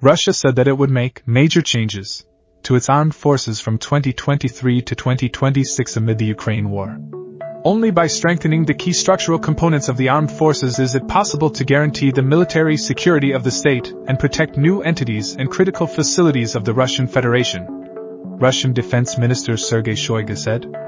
Russia said that it would make major changes to its armed forces from 2023 to 2026 amid the Ukraine war. Only by strengthening the key structural components of the armed forces is it possible to guarantee the military security of the state and protect new entities and critical facilities of the Russian Federation. Russian Defense Minister Sergei Shoigu said.